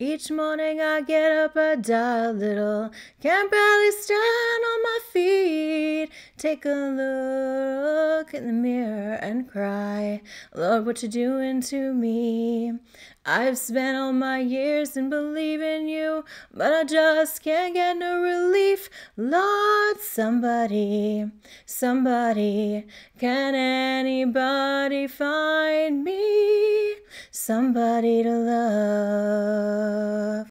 Each morning I get up a die a little, can't barely stand on my feet. Take a look in the mirror and cry, Lord, what you doing to me? I've spent all my years in believing you, but I just can't get no relief. Lord, somebody, somebody, can anybody find me? Somebody to love.